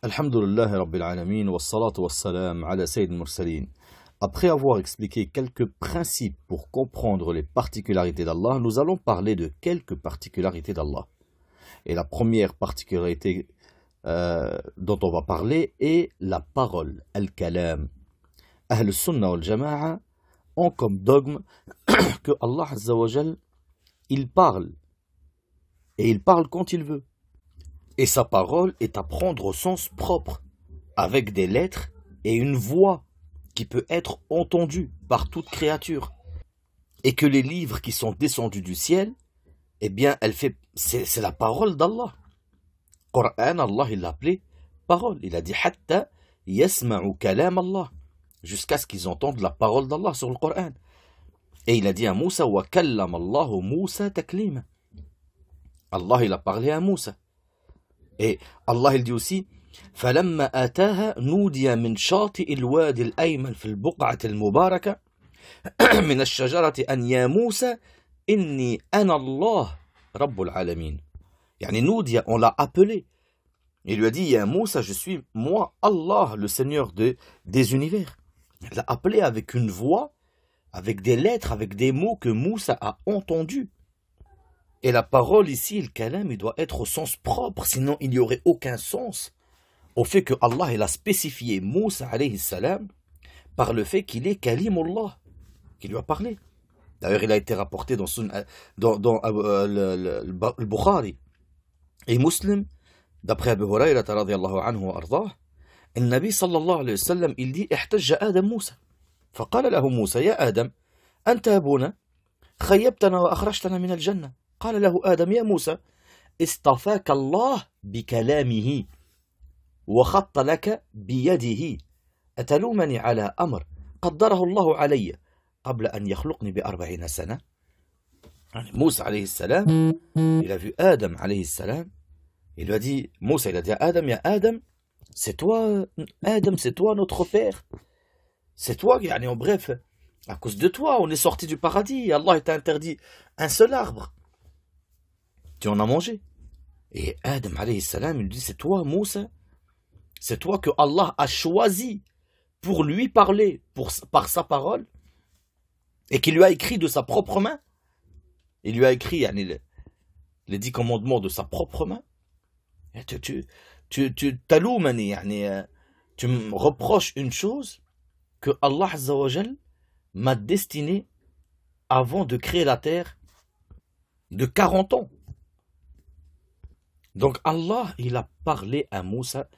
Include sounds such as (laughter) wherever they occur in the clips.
Alhamdulillah Rabbil Alamin wa salatu wa salam ala Sayyid Mursalin. Après avoir expliqué quelques principes pour comprendre les particularités d'Allah, nous allons parler de quelques particularités d'Allah. Et la première particularité euh, dont on va parler est la parole, al-kalam. Ahl sunnah wal jama'a ont comme dogme (coughs) que Allah Azza wa Jal, il parle. Et il parle quand il veut. Et sa parole est à prendre au sens propre, avec des lettres et une voix qui peut être entendue par toute créature. Et que les livres qui sont descendus du ciel, eh bien, elle fait, c'est la parole d'Allah. Coran, Allah, il l'a appelé parole. Il a dit hatta yasma'u kalam Allah. Jusqu'à ce qu'ils entendent la parole d'Allah sur le Coran. Et il a dit à Moussa, wa kallam Allahu Moussa taklima. Allah, il a parlé à Moussa. Et Allah il dit aussi فلما آتاها نودي من شاطئ الوادي الأيمن في البقعة المباركة (clears throat) من الشجرة أن يا موسى إني أنا الله رب العالمين يعني نودي on l'a appelé il lui a dit يا موسى je suis moi Allah le Seigneur de, des univers il l'a appelé avec une voix avec des lettres avec des mots que Moussa a entendus Et la parole ici, le kalam, il doit être au sens propre, sinon il n'y aurait aucun sens au fait que Allah il a spécifié Moussa alayhi salam par le fait qu'il est kalimullah, qu'il lui a parlé. D'ailleurs, il a été rapporté dans, dans, dans euh, le, le, le, Bukhari et Muslim, d'après Abu Huraira radiallahu anhu wa ardah, النبي صلى الله عليه وسلم il dit احتج آدم موسى فقال له موسى يا آدم أنت أبونا خيبتنا وأخرجتنا من الجنة قال له آدم يا موسى اصطفاك الله بكلامه وخط لك بيده. أتلومني على أمر قدره الله علي قبل أن يخلقني بأربعين سنة؟ يعني موسى عليه السلام إلى في آدم عليه السلام. إلى دي موسى إلى دي آدم يا آدم ستوا آدم ستوا نوتخ فير ستوا يعني بريف à cause de toi on est sorti du paradis. Allah t'a interdit un seul arbre. Tu en as mangé? Et Adam alayhi salam, il dit, c'est toi, Moussa, c'est toi que Allah a choisi pour lui parler pour, par sa parole et qui lui a écrit de sa propre main. Il lui a écrit les, dix commandements de sa propre main. Et tu, tu, tu, tu, tu me reproches une chose que Allah m'a destiné avant de créer la terre de 40 ans. Donc Allah, il a parlé à Moussa,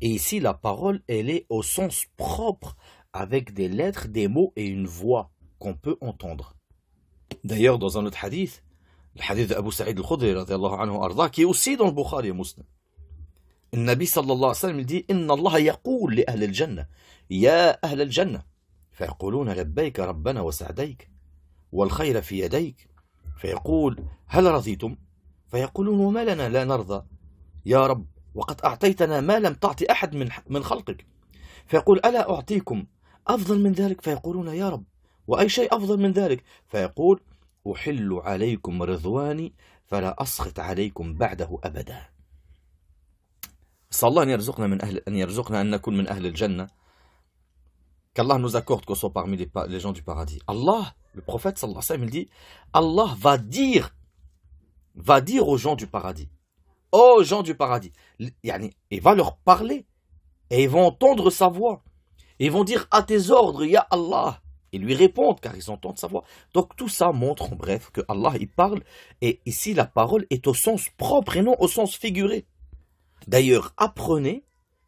et ici la parole, elle est au sens propre, avec des lettres, des mots et une voix qu'on peut entendre. D'ailleurs, dans un autre hadith, le hadith d'Abu Sa'id al-Khudri, qui est aussi dans le Bukhari et Muslim, النبي صلى الله عليه وسلم dit إن الله يقول لأهل الجنة يا أهل الجنة فيقولون لبيك ربنا وسعديك والخير في يديك فيقول فيقولون وما لنا لا نرضى. يا رب وقد أعطيتنا ما لم تعطي أحد من من خلقك. فيقول ألا أعطيكم؟ أفضل من ذلك؟ فيقولون يا رب. وأي شيء أفضل من ذلك؟ فيقول أحل عليكم رضواني فلا أسخط عليكم بعده أبدا. صلى الله أن يرزقنا من أهل أن يرزقنا أن نكون من أهل الجنة. qu'Allah nous accorde qu'on soit parmi les, les gens du paradis. Allah, le prophète sallallahu alayhi wa sallam, il dit Allah va dire va dire aux gens du paradis, aux gens du paradis, il va leur parler, et ils vont entendre sa voix, et ils vont dire à tes ordres, Ya Allah, et lui répondent car ils entendent sa voix. Donc tout ça montre en bref que Allah il parle, et ici la parole est au sens propre et non au sens figuré. D'ailleurs, apprenez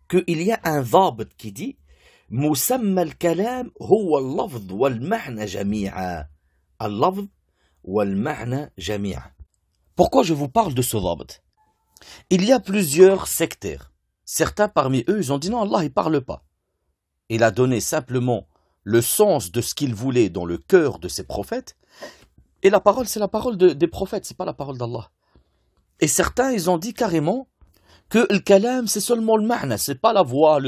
qu'il y a un verbe qui dit مسمى الكلام هو اللفظ والمعنى جميعا اللفظ والمعنى جميعا pourquoi je vous parle de ce dhabt Il y a plusieurs sectaires. Certains parmi eux, ils ont dit non, Allah, il parle pas. Il a donné simplement le sens de ce qu'il voulait dans le cœur de ses prophètes. Et la parole, c'est la parole de, des prophètes, c'est pas la parole d'Allah. Et certains, ils ont dit carrément que le kalam, c'est seulement le ma'na, c'est pas la voix.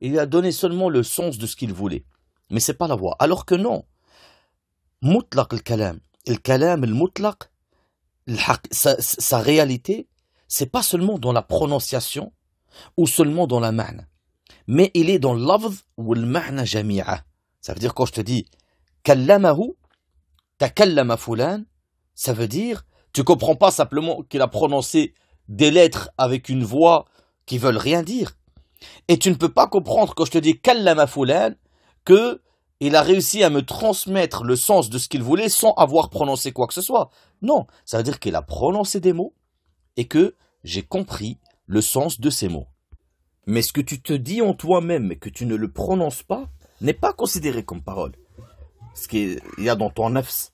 Il a donné seulement le sens de ce qu'il voulait. Mais c'est pas la voix. Alors que non. Mutlaq le kalam. Le kalam, le sa, sa réalité, c'est pas seulement dans la prononciation, ou seulement dans la ma'na. Mais il est dans l'avd ou le ma'na jami'a. Ça veut dire quand je te dis kallamahu, takallama fulan, ça veut dire tu comprends pas simplement qu'il a prononcé des lettres avec une voix qui veulent rien dire. Et tu ne peux pas comprendre quand je te dis kallama fulan que il a réussi à me transmettre le sens de ce qu'il voulait sans avoir prononcé quoi que ce soit. Non, ça veut dire qu'il a prononcé des mots et que j'ai compris le sens de ces mots. Mais ce que tu te dis en toi-même et que tu ne le prononces pas n'est pas considéré comme parole. Ce qu'il y a dans ton nefs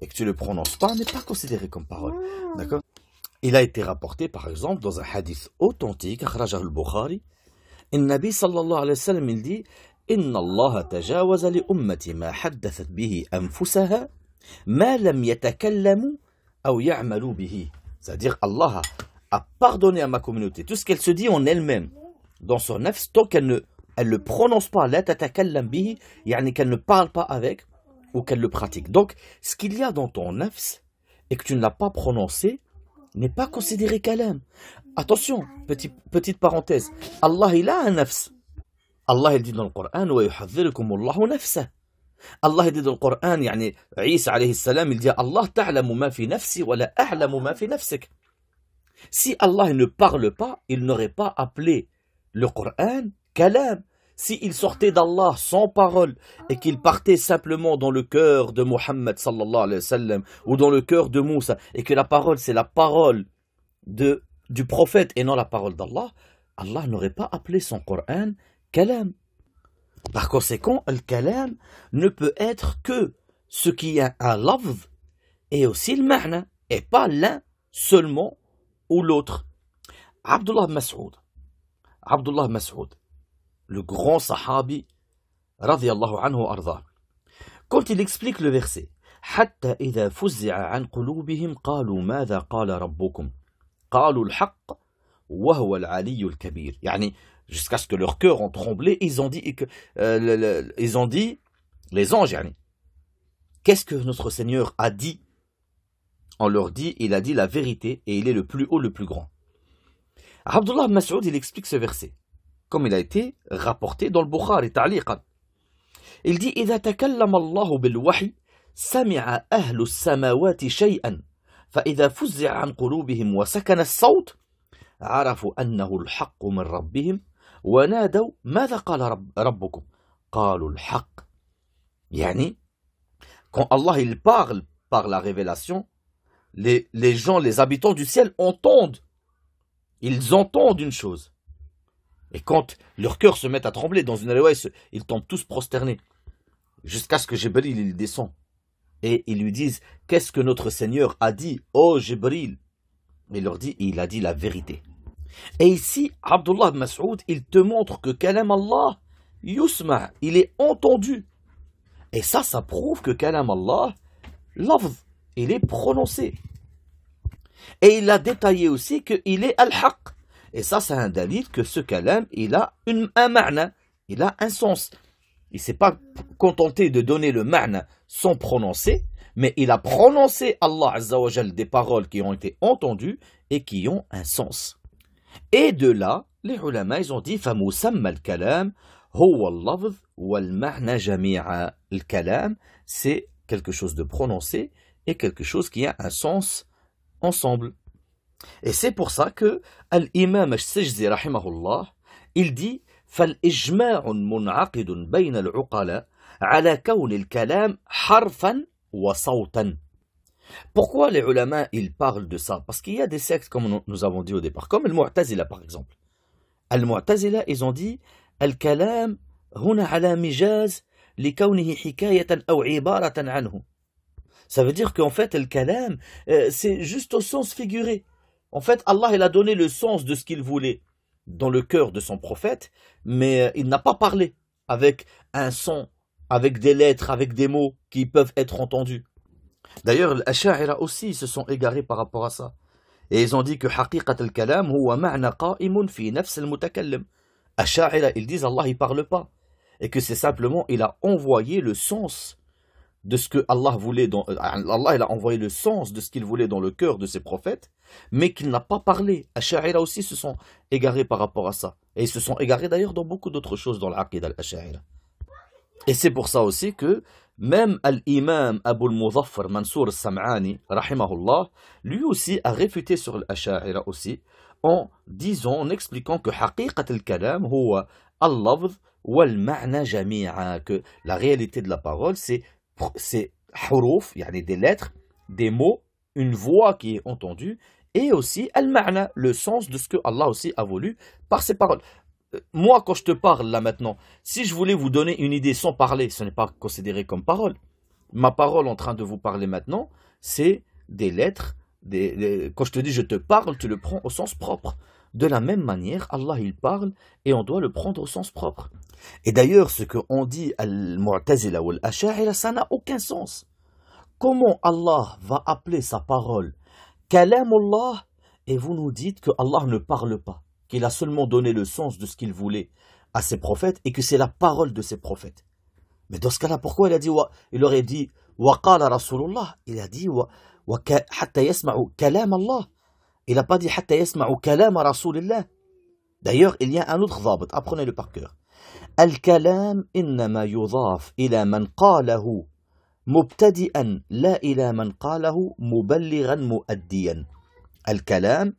et que tu ne le prononces pas n'est pas considéré comme parole. D'accord? Il a été rapporté par exemple dans un hadith authentique, al-Bukhari, le Nabi sallallahu alayhi wa sallam il dit إن الله تجاوز لأمتي ما حدثت به أنفسها ما لم يتكلموا أو يعملوا به c'est-à-dire Allah a pardonné à ma communauté tout ce qu'elle se dit en elle-même dans son nefs tant qu'elle ne elle le prononce pas لا تتكلم به يعني qu'elle ne parle pas avec ou qu'elle le pratique donc ce qu'il y a dans ton nefs et que tu ne l'as pas prononcé n'est pas considéré kalam attention petit, petite parenthèse Allah il a un nefs Allah il dit dans le Coran ويحذركم الله نفسه Allah dit dans le Coran يعني عيسى عليه السلام il dit Allah تعلم ما في نفسي ولا أعلم ما في نفسك Si Allah ne parle pas, il n'aurait pas appelé le Coran kalam. S'il sortait d'Allah sans parole et qu'il partait simplement dans le cœur de Muhammad sallallahu alayhi wa sallam ou dans le cœur de Moussa et que la parole c'est la parole de, du prophète et non la parole d'Allah, Allah n'aurait pas appelé son Coran par conséquent, le kalam ne peut être que ce qui a un lafz et aussi le ma'na, et pas l'un seulement ou l'autre. Abdullah Mas'ud, Abdullah Mas'ud, le grand sahabi, radiallahu anhu arda, quand il explique le verset, حتى إذا فزع عن قلوبهم قالوا ماذا قال ربكم قالوا الحق وهو العلي الكبير يعني jusqu'à ce que leur cœur ont tremblé, ils ont dit, euh, ils ont dit, les anges, qu'est-ce que notre Seigneur a dit On leur dit, il a dit la vérité et il est le plus haut, le plus grand. Abdullah Mas'ud, il explique ce verset, comme il a été rapporté dans le Bukhari, ta'liqan. Il dit, إذا تكلم الله بالوحي سمع أهل السماوات شيئا فإذا فزع عن قلوبهم وسكن الصوت عرفوا أنه الحق من ربهم ونادوا ماذا قال رب ربكم قالوا الحق يعني quand Allah il parle par la révélation les, les gens les habitants du ciel entendent ils entendent une chose et quand leur cœur se met à trembler dans une allée ils tombent tous prosternés jusqu'à ce que Jibril il descend et ils lui disent qu'est-ce que notre Seigneur a dit oh Jibril il leur dit il a dit la vérité et ici, Abdullah Mas'ud, il te montre que Kalam Allah, Yusma, il est entendu. Et ça, ça prouve que Kalam Allah, lafz, il est prononcé. Et il a détaillé aussi qu'il est al-haq. Et ça, c'est un que ce kalam, il a un ma'na, il a un sens. Il s'est pas contenté de donner le ma'na sans prononcer, mais il a prononcé Allah Azza wa des paroles qui ont été entendues et qui ont un sens. Et de là, les ulama, ils ont dit فمسمى الكلام هو اللفظ والمعنى جميعا. Le kalam, c'est quelque chose de prononcé et quelque chose qui a un sens ensemble. Et c'est pour ça que l'imam al-Sijzi rahimahullah, il dit فالإجماع منعقد بين العقلاء على كون الكلام حرفا وصوتا pourquoi les ulama, ils parlent de ça? Parce qu'il y a des sectes, comme nous avons dit au départ, comme Al-Mu'tazila par exemple. Al-Mu'tazila, ils ont dit Al-Kalam huna ala mijaz hikayatan ibaratan anhu. Ça veut dire qu'en fait, Al-Kalam, euh, c'est juste au sens figuré. En fait, Allah, il a donné le sens de ce qu'il voulait dans le cœur de son prophète, mais euh, il n'a pas parlé avec un son, avec des lettres, avec des mots qui peuvent être entendus. D'ailleurs, les Asha'ira aussi se sont égarés par rapport à ça. Et ils ont dit que haqiqat al-kalam huwa ma'na qa'imun fi nafs al-mutakallim. Asha'ira, ils disent Allah il parle pas et que c'est simplement il a envoyé le sens de ce que Allah voulait dans, Allah il a envoyé le sens de ce qu'il voulait dans le cœur de ses prophètes, mais qu'il n'a pas parlé. Ash'ira aussi se sont égarés par rapport à ça. Et ils se sont égarés d'ailleurs dans beaucoup d'autres choses dans l'Aqid al-Ash'ira. Et c'est pour ça aussi que même l'imam Abu al-Muzaffar Mansour al-Sam'ani, rahimahullah, lui aussi a réfuté sur l'Ash'ira aussi, en disant, en expliquant que al-kalam que la réalité de la parole c'est c'est huruf, yani des lettres, des mots, une voix qui est entendue, et aussi al-ma'na, le sens de ce que Allah aussi a voulu par ses paroles. Euh, moi, quand je te parle là maintenant, si je voulais vous donner une idée sans parler, ce n'est pas considéré comme parole. Ma parole en train de vous parler maintenant, c'est des lettres. Quand je te dis je te parle, tu le prends au sens propre. De la même manière, Allah il parle et on doit le prendre au sens propre. Et d'ailleurs, ce qu'on dit al-Mu'tazila ou al-Asha'ira, ça n'a aucun sens. Comment Allah va appeler sa parole? Kalamullah et vous nous dites que Allah ne parle pas, qu'il a seulement donné le sens de ce qu'il voulait à ses prophètes et que c'est la parole de ses prophètes. Mais dans ce cas-là, pourquoi il a dit il aurait dit qala Rasulullah Il a dit hatta yasma'u kalam Allah. Il n'a pas dit hatta yasma'u kalam Rasulillah. D'ailleurs, il y a un autre dhabt, apprenez-le par cœur. الكلام إنما يضاف إلى من قاله مبتدئا لا إلى من قاله مبلغا مؤديا الكلام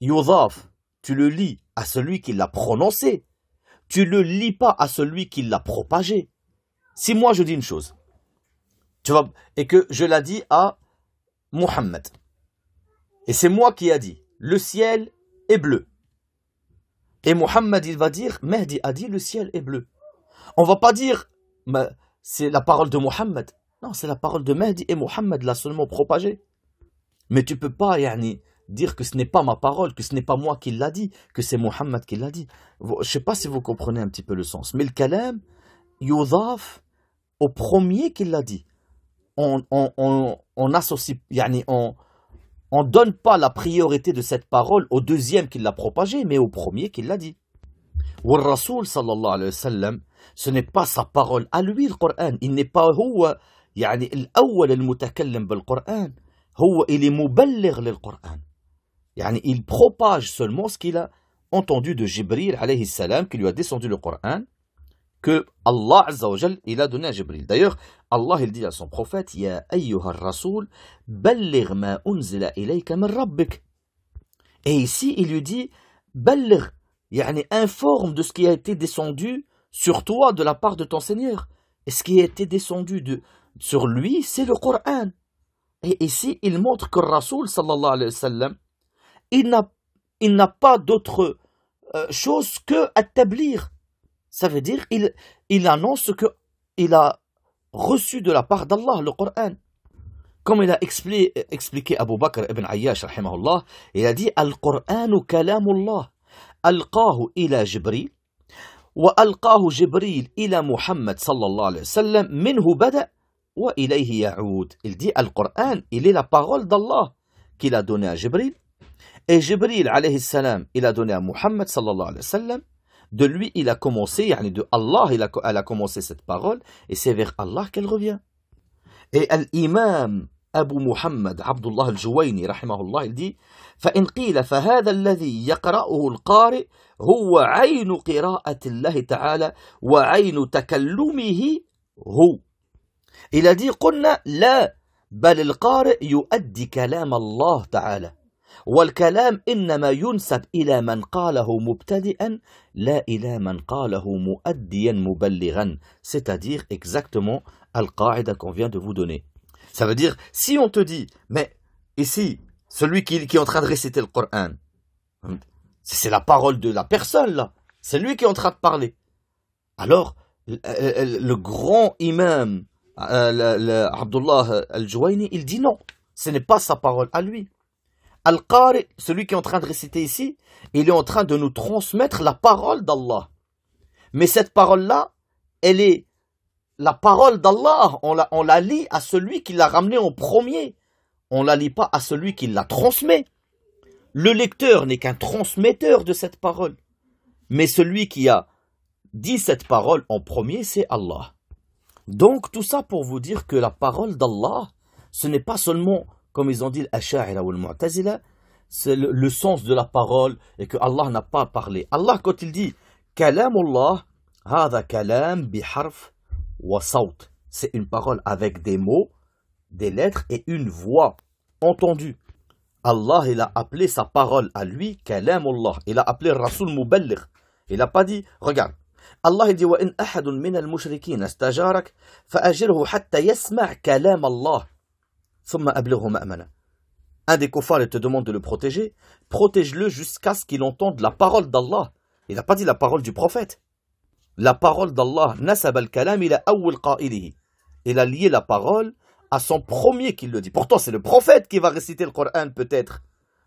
يضاف tu le lis à celui qui l'a prononcé tu le lis pas à celui qui l'a propagé si moi je dis une chose tu vois et que je la dis à Mohammed et c'est moi qui a dit le ciel est bleu et Mohammed, il va dire, Mehdi a dit, le ciel est bleu. On va pas dire, c'est la parole de Mohammed. Non, c'est la parole de Mehdi et Mohammed l'a seulement propagée. Mais tu peux pas, yani, dire que ce n'est pas ma parole, que ce n'est pas moi qui l'a dit, que c'est Mohammed qui l'a dit. Je sais pas si vous comprenez un petit peu le sens. Mais le kalam, yudaf, au premier qui l'a dit. On, on, on, on associe, yani, on, on ne donne pas la priorité de cette parole au deuxième qui l'a propagée, mais au premier qui l'a dit. Ou Rasoul sallallahu alayhi wa sallam, ce n'est pas sa parole à lui le Coran. Il n'est pas هو يعني الأول المتكلم بالقرآن. هو il est مبلغ للقرآن. Il propage seulement ce qu'il a entendu de Jibril qui lui a descendu le Coran que Allah il a donné à Jibril. D'ailleurs, Allah il dit à son prophète ya rasoul balligh ma unzila ilayka. Et ici, il lui dit balligh yani informe de ce qui a été descendu sur toi de la part de ton Seigneur. Et ce qui a été descendu de, sur lui, c'est le Coran. Et ici, il montre que Rasoul sallallahu alayhi wa sallam, il n'a pas d'autre euh, chose que établir ça veut dire il, il annonce ce qu'il a reçu de la part d'Allah, le Coran. Comme il a expliqué, Abu Bakr ibn Ayyash, rahimahullah, il a dit Al-Qur'anu kalamullah, alqahu ila Jibril, wa alqahu Jibril ila Muhammad sallallahu alayhi wa sallam, minhu bada, wa ilayhi ya'oud. Il dit Al-Qur'an, il est la parole d'Allah qu'il a donné à Jibril, Jibril alayhi salam, il a donné à Muhammad sallallahu alayhi wa sallam, de lui il a commencé, yani de Allah il a, elle a commencé cette parole, et c'est vers Allah qu'elle revient. Et l'imam Abu Muhammad Abdullah al-Juwayni rahimahullah il dit فإن قيل فهذا الذي يقرأه القارئ هو عين قراءة الله تعالى وعين تكلمه هو Il a dit قلنا لا بل القارئ يؤدي كلام الله تعالى والكلام إنما ينسب إلى من قاله مبتدئا لا إلى من قاله مؤديا مبلغا c'est-à-dire exactement al-qa'ida qu'on vient de vous donner ça veut dire si on te dit mais ici celui qui, qui est en train de réciter le Coran c'est la parole de la personne là c'est lui qui est en train de parler alors le, grand imam euh, Abdullah al-Juwayni il dit non ce n'est pas sa parole à lui Al-Qari, celui qui est en train de réciter ici, il est en train de nous transmettre la parole d'Allah. Mais cette parole-là, elle est la parole d'Allah. On la, lit à celui qui l'a ramenée en premier. On la lit pas à celui qui la transmet. Le lecteur n'est qu'un transmetteur de cette parole. Mais celui qui a dit cette parole en premier, c'est Allah. Donc tout ça pour vous dire que la parole d'Allah, ce n'est pas seulement, comme ils ont dit l'Asha'ira ou le Mu'tazila, c'est le, le, sens de la parole et que Allah n'a pas parlé. Allah, quand il dit Kalamullah, hada kalam biharf wa sawt. C'est une parole avec des mots, des lettres et une voix entendue. Allah, il a appelé sa parole à lui Kalamullah. Il a appelé Rasul Muballigh. Il n'a pas dit, regarde, Allah il dit وإن أحد من المشركين استجارك فأجره حتى يسمع كلام الله ثم أبلغه مأمنا un des kuffars te demande de le protéger, protège-le jusqu'à ce qu'il entende la parole d'Allah. Il n'a pas dit la parole du prophète. La parole d'Allah. Il a lié la parole à son premier qui le dit. Pourtant, c'est le prophète qui va réciter le Coran peut-être,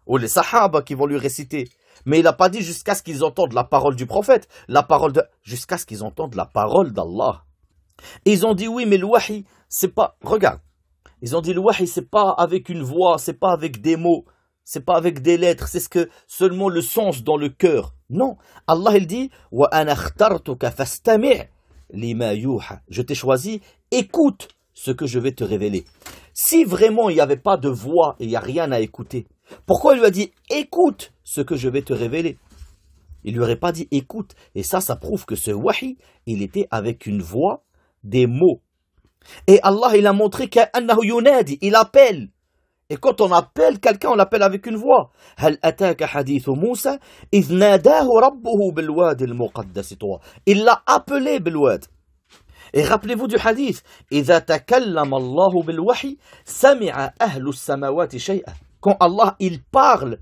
ou les sahaba qui vont lui réciter. Mais il n'a pas dit jusqu'à ce qu'ils entendent la parole du prophète, la parole jusqu'à ce qu'ils entendent la parole d'Allah. Ils ont dit oui, mais le wahi, c'est pas, regarde, ils ont dit le wahi, c'est pas avec une voix, c'est pas avec des mots, c'est pas avec des lettres, c'est ce que seulement le sens dans le cœur. Non, Allah il dit Je t'ai choisi, écoute ce que je vais te révéler. Si vraiment il n'y avait pas de voix et il n'y a rien à écouter, pourquoi il lui a dit écoute ce que je vais te révéler? Il lui aurait pas dit écoute. Et ça, ça prouve que ce wahi, il était avec une voix, des mots. Et Allah, il a montré il appelle. Et quand on appelle quelqu'un, on l'appelle avec une voix. Il l'a appelé بالواد. Et rappelez-vous du hadith. إذا تكلم الله بالوحي سمع أهل السماوات شيئا. Quand Allah, il parle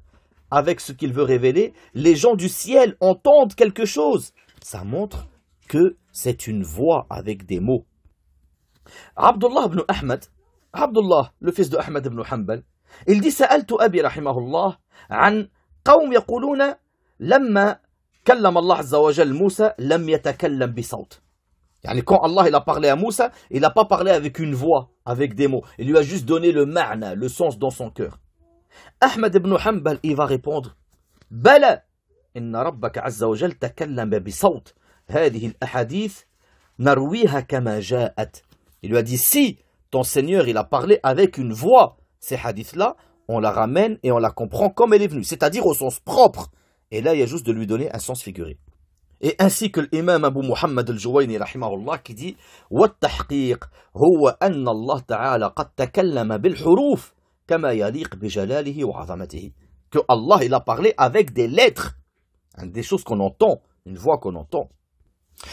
avec ce qu'il veut révéler, les gens du ciel entendent quelque chose. Ça montre que c'est une voix avec des mots. Abdullah ibn Ahmad, Abdullah, le fils de Ahmad ibn Hanbal, il dit سألت أبي رحمه الله عن قوم يقولون لما كلم الله عز وجل موسى لم يتكلم بصوت يعني quand Allah il a parlé à Moussa, il n'a pas parlé avec une voix, avec des mots. Il lui a juste donné le ma'na, le sens dans son cœur. Ahmed ibn Hanbal, il va répondre بلى إن ربك عز وجل تكلم بصوت هذه الأحاديث نرويها كما جاءت Il lui a dit si ton Seigneur il a parlé avec une voix, ces hadiths-là, on la ramène et on la comprend comme elle est venue, c'est-à-dire au sens propre. Et là, il y a juste de lui donner un sens figuré. Et ainsi que l'imam Abu Muhammad al-Juwayni rahimahullah qui dit والتحقيق هو أن الله تعالى قد تكلم بالحروف كما يليق بجلاله وعظمته que Allah il a parlé avec des lettres des choses qu'on entend une voix qu'on entend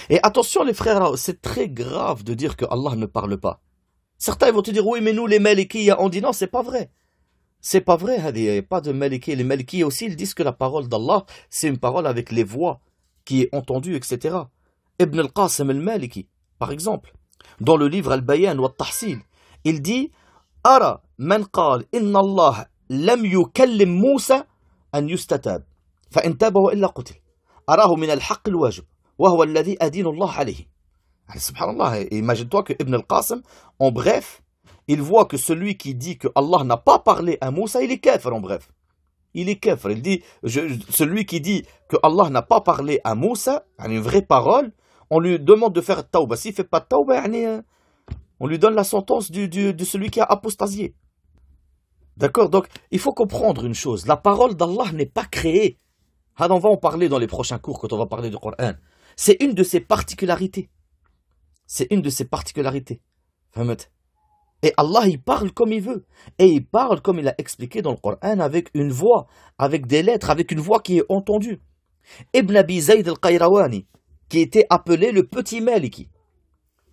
et attention les frères, c'est très grave de dire que Allah ne parle pas. Certains vont te dire, oui, mais nous les Maliki, on dit non, c'est pas vrai. C'est pas vrai, il n'y a pas de Maliki. Les Maliki aussi, ils disent que la parole d'Allah, c'est une parole avec les voix qui est entendue, etc. Ibn al-Qasim al-Maliki, par exemple, dans le livre Al-Bayan wa Tahsil, il dit, Ara man qal inna Allah lam yukallim Musa an yustatab, fa intabahu illa qutil. Arahu min al-haqq al-wajib. وهو الذي أدين الله عليه Subhanallah, imagine-toi que Ibn al-Qasim, en bref, il voit que celui qui dit que Allah n'a pas parlé à Moussa, il est kafir en bref. Il est kafir. Il dit, je, celui qui dit que Allah n'a pas parlé à Moussa, une vraie parole, on lui demande de faire tawba. S'il ne fait pas tawba, on lui donne la sentence du, du, de celui qui a apostasié. D'accord Donc, il faut comprendre une chose. La parole d'Allah n'est pas créée. on va en parler dans les prochains cours quand on va parler du Coran. C'est une de ses particularités. C'est une de ses particularités. Et Allah, il parle comme il veut. Et il parle comme il a expliqué dans le Coran avec une voix, avec des lettres, avec une voix qui est entendue. Ibn Abi Zayd al-Qayrawani, qui était appelé le petit Maliki.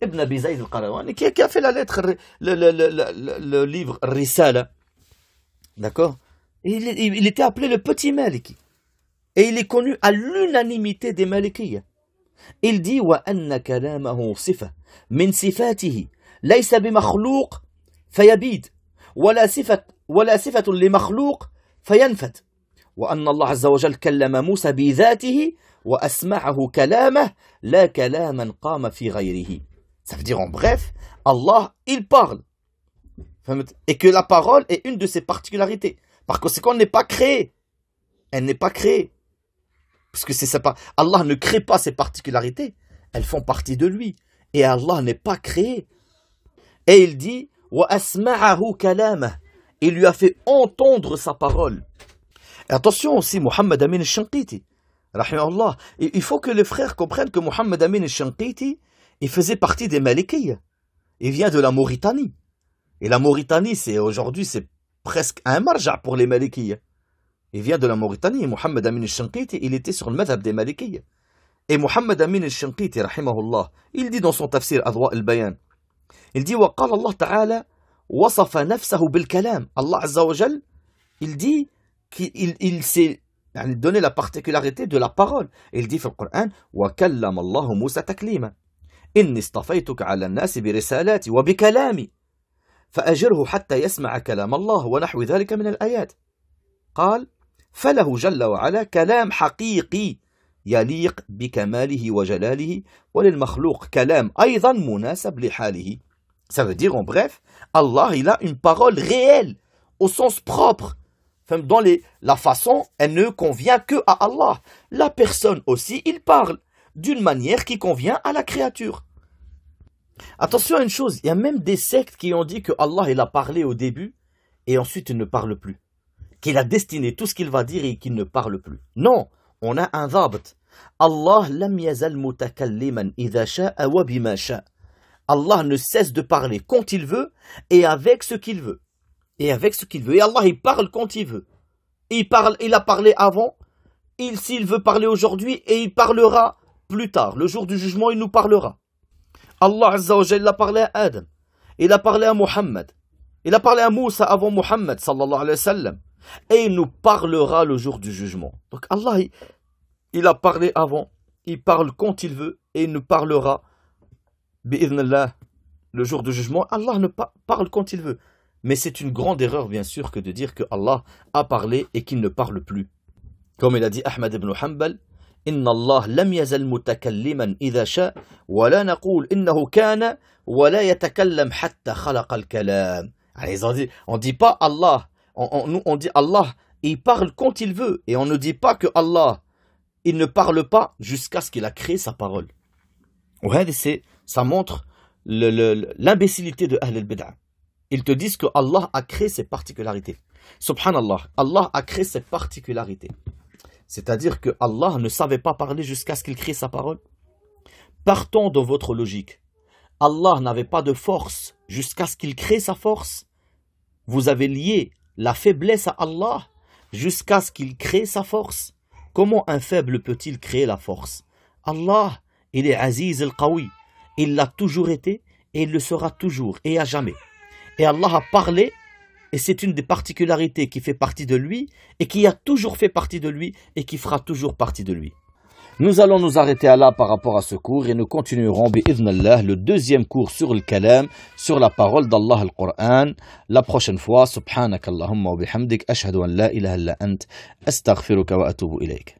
Ibn Abi Zayd al-Qayrawani, qui, a fait la lettre, le, livre Risala. D'accord? Il, était appelé le petit Maliki. Et il est connu à l'unanimité des Malikiyas. Il dit وأن كلامه صفة من صفاته ليس بمخلوق فيبيد ولا صفة ولا صفة لمخلوق فينفد وأن الله عز وجل كلم موسى بذاته وأسمعه كلامه لا كلاما قام في غيره Ça veut dire en bref, Allah, il parle. Et que la parole est une de ses particularités. Par conséquent, elle n'est pas créée. Elle n'est pas créée. Parce que c'est Allah ne crée pas ses particularités, elles font partie de lui. Et Allah n'est pas créé. Et il dit Il lui a fait entendre sa parole. Et attention aussi, Muhammad Amin al-Shankiti, il faut que les frères comprennent que Muhammad Amin al-Shankiti, il faisait partie des Malikiyya. Il vient de la Mauritanie. Et la Mauritanie, c'est aujourd'hui, c'est presque un marja pour les Malikiyya. Il vient de la Mauritanie. Muhammad Amin al-Shankiti, il était sur le madhab des Malikiyya. Et Muhammad Amin al-Shankiti, rahimahullah, il dit dans son tafsir Adwa al-Bayan, il dit وقال الله تعالى وصف نفسه بالكلام Allah Azza wa Jal, il dit qu'il il, s'est donné la particularité de la parole. Il dit dans le Coran وكلم الله موسى تكليما إني اصطفيتك على الناس برسالاتي وبكلامي فأجره حتى يسمع كلام الله ونحو ذلك من الآيات قال فله جل وعلا كلام حقيقي يليق بكماله وجلاله وللمخلوق كلام أيضا مناسب لحاله Ça veut dire en bref, Allah il a une parole réelle au sens propre. Dans les, la façon, elle ne convient que à Allah. La personne aussi, il parle d'une manière qui convient à la créature. Attention à une chose, il y a même des sectes qui ont dit que Allah il a parlé au début et ensuite il ne parle plus. Qu'il a destiné tout ce qu'il va dire et qu'il ne parle plus. Non, on a un dhabt. Allah lam mutakalliman Allah ne cesse de parler quand il veut et avec ce qu'il veut. Et avec ce qu'il veut. Et Allah, il parle quand il veut. Il, il a parlé avant, il, s'il veut parler aujourd'hui, et il parlera plus tard. Le jour du jugement, il nous parlera. Allah Azza a parlé à Adam. Il a parlé à Muhammad. Il a parlé à Moussa avant Muhammad, sallallahu alayhi wa. Et il nous parlera le jour du jugement. Donc Allah, il a parlé avant, il parle quand il veut, et il nous parlera le jour du jugement, Allah ne parle quand il veut. Mais c'est une grande erreur, bien sûr, que de dire que Allah a parlé et qu'il ne parle plus. Comme il a dit Ahmad ibn Hanbal, wa la yatakallam hatta khalaqa al-kalam. On dit pas Allah, on, on dit Allah, il parle quand il veut, et on ne dit pas que Allah, il ne parle pas jusqu'à ce qu'il a créé sa parole. c'est ça montre l'imbécilité de Ahl al-Bid'ah. Ils te disent que Allah a créé ses particularités. Subhanallah, Allah a créé ses particularités. C'est-à-dire que Allah ne savait pas parler jusqu'à ce qu'il crée sa parole. Partons de votre logique. Allah n'avait pas de force jusqu'à ce qu'il crée sa force. Vous avez lié la faiblesse à Allah jusqu'à ce qu'il crée sa force. Comment un faible peut-il créer la force? Allah, il est Aziz al-Qawi. Il l'a toujours été et il le sera toujours et à jamais. Et Allah a parlé et c'est une des particularités qui fait partie de lui et qui a toujours fait partie de lui et qui fera toujours partie de lui. Nous allons nous arrêter là par rapport à ce cours et nous continuerons le deuxième cours sur le kalam, sur la parole d'Allah al-Qur'an. La prochaine fois, subhanak Allahumma wa bihamdik, ashhadu an la ilaha illa ant, astaghfiruka wa atubu ilayk.